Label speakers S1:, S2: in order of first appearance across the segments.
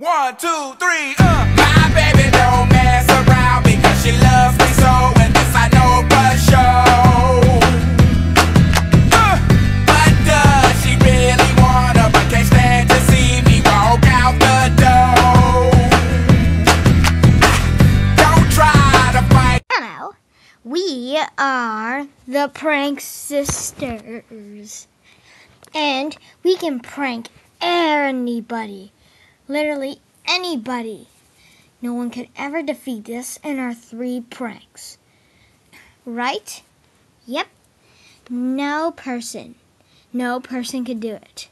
S1: One, two, three, uh. My baby don't mess around because she loves me so, and this I know for sure. Uh, but does she really wanna? But can't stand to see me walk out the door. Don't try to fight.
S2: Hello. We are the Prank Sisters. And we can prank anybody. Literally anybody. No one could ever defeat us in our three pranks. Right? Yep. No person. No person could do it.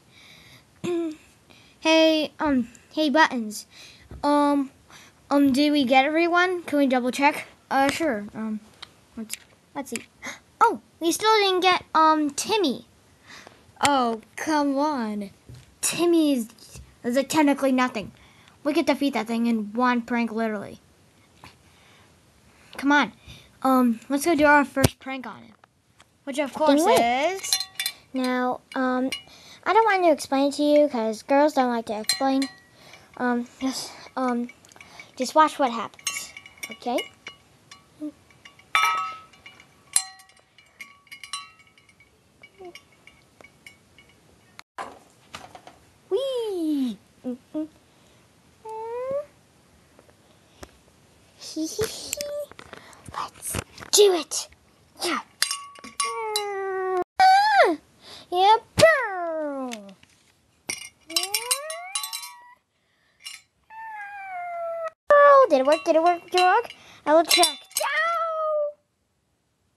S2: hey, um, hey buttons. Um, um, did we get everyone? Can we double check? Uh, sure. Um, let's let's see. Oh, we still didn't get um Timmy. Oh, come on. Timmy like technically nothing. We could defeat that thing in one prank, literally. Come on. Um, let's go do our first prank on it. Which of course is
S3: Now, um, I don't want to explain to you because girls don't like to explain. Um, just, um, just watch what happens, okay? Let's do it. Yeah. Ah! Oh, did it work? Did it work? Did it work? I will check.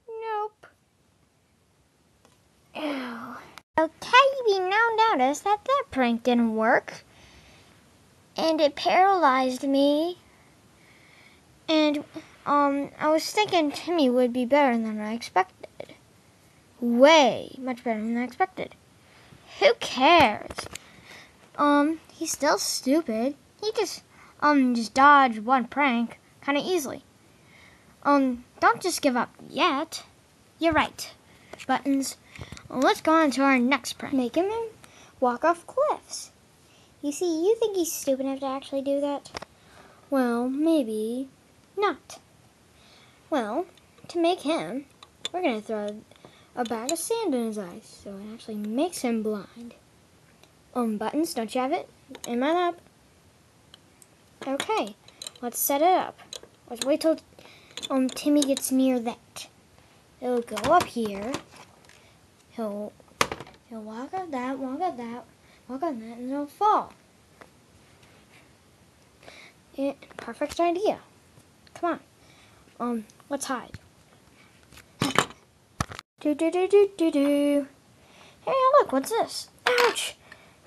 S3: Nope. Ew. Okay, we now notice that that prank didn't work. And it paralyzed me. And, um, I was thinking Timmy would be better than I expected. Way much better than I expected. Who cares? Um, he's still stupid. He just, um, just dodged one prank kind of easily. Um, don't just give up yet. You're right. Buttons. Let's go on to our next prank. Make him walk off cliffs. You see, you think he's stupid enough to actually do that? Well, maybe not. Well, to make him, we're going to throw a bag of sand in his eyes so it actually makes him blind. Um, Buttons, don't you have it? In my lap. Okay, let's set it up. Let's wait till um, Timmy gets near that. He'll go up here. He'll he'll walk up that, walk up that, walk on that, and he'll fall. Yeah, perfect idea. Come on. Um, let's hide. Do do do do do do. Hey, look, what's this? Ouch!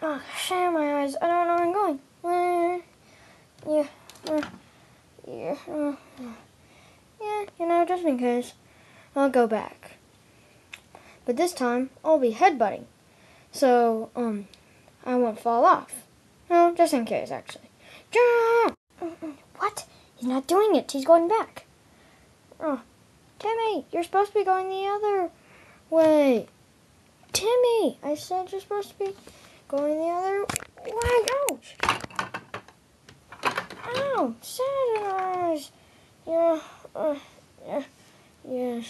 S3: Oh, shame my eyes. I don't know where I'm going. Uh, yeah, uh, yeah, uh, yeah. You know, just in case, I'll go back. But this time, I'll be headbutting, so um, I won't fall off. No, just in case, actually. What? He's not doing it. He's going back. Oh, Timmy, you're supposed to be going the other way. Timmy, I said you're supposed to be going the other way. Ouch! Ow! Sanitize. Yeah. Uh, yeah. Yes.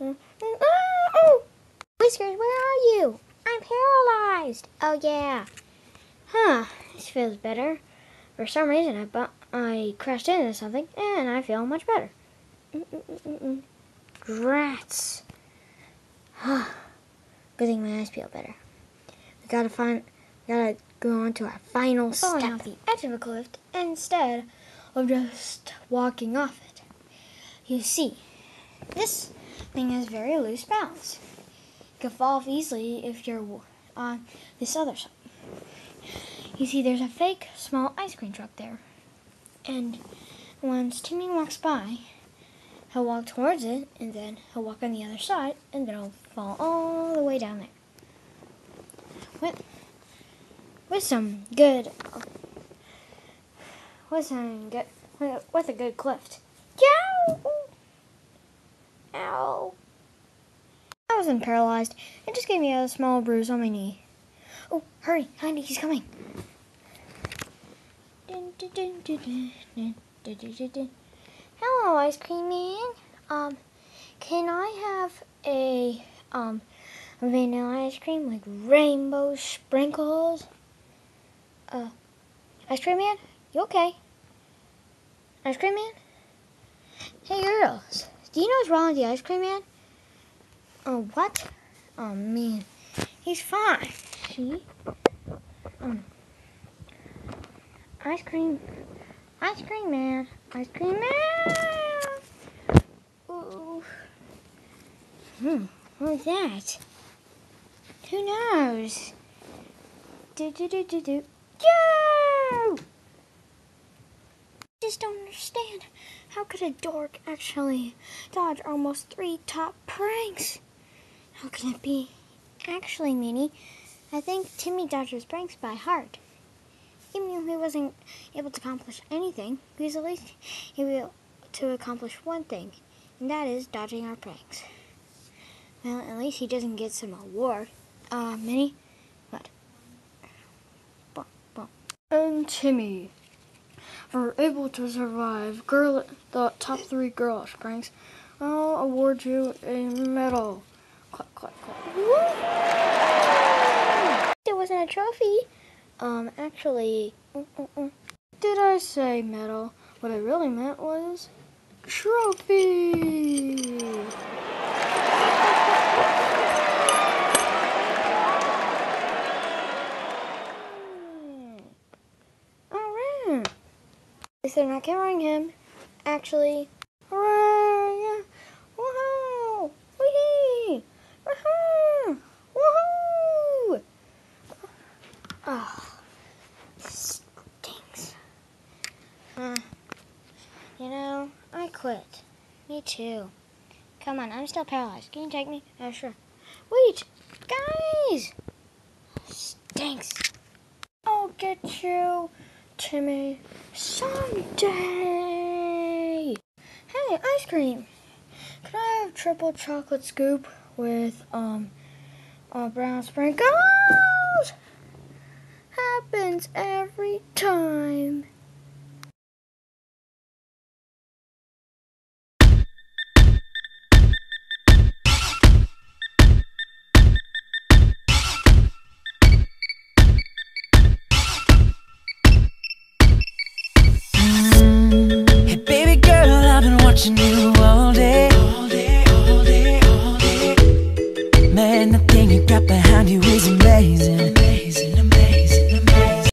S3: Uh, uh, oh! Whiskers, where are you? I'm paralyzed. Oh yeah. Huh. This feels better. For some reason, I bu- I crashed into something, and I feel much better. Mm-mm-mm-mm. Rats. Good thing my eyes feel better. We gotta find. We gotta go on to our final step.
S2: Falling off the edge of a cliff instead of just walking off it. You see, this thing has very loose balance. You can fall off easily if you're on this other side. You see, there's a fake small ice cream truck there. And once Timmy walks by, he'll walk towards it, and then he'll walk on the other side, and then he'll fall all the way down there. With, with some good, with some good, with a good cliff. Yow! Ow! I wasn't paralyzed. It just gave me a small bruise on my knee. Oh, hurry, Andy, he's coming.
S3: Hello, ice cream man. Um, can I have a um vanilla ice cream with rainbow sprinkles? Uh, ice cream man, you okay? Ice cream man. Hey girls, do you know what's wrong with the ice cream man? Oh, what? Oh man, he's fine. See? Um, ice cream, ice cream man, ice cream man. Ooh. Hmm, what was that? Who knows? Do do do do do. Yo! Just don't understand. How could a dork actually dodge almost three top pranks? How can it be? Actually, Minnie, I think Timmy dodges pranks by heart. Even though he wasn't able to accomplish anything, he was at least able to accomplish one thing, and that is dodging our pranks. Well, at least he doesn't get some award. Uh, Minnie? What? Bum, bum.
S4: and Timmy are able to survive girl the top three girl pranks, I'll award you a medal. Clap, clap, clap.
S3: It wasn't a trophy. Um, actually.
S4: Did I say medal? What I really meant was trophy.
S3: Alright. If they're not carrying him, actually, hooray! Uh, you know, I quit. Me too. Come on, I'm still paralyzed. Can you take me? Yeah, sure. Wait, guys! Stinks.
S4: I'll get you, Timmy, someday.
S3: Hey, ice cream.
S4: Can I have triple chocolate scoop with um, uh, brown sprinkles? Happens every time.
S1: Baby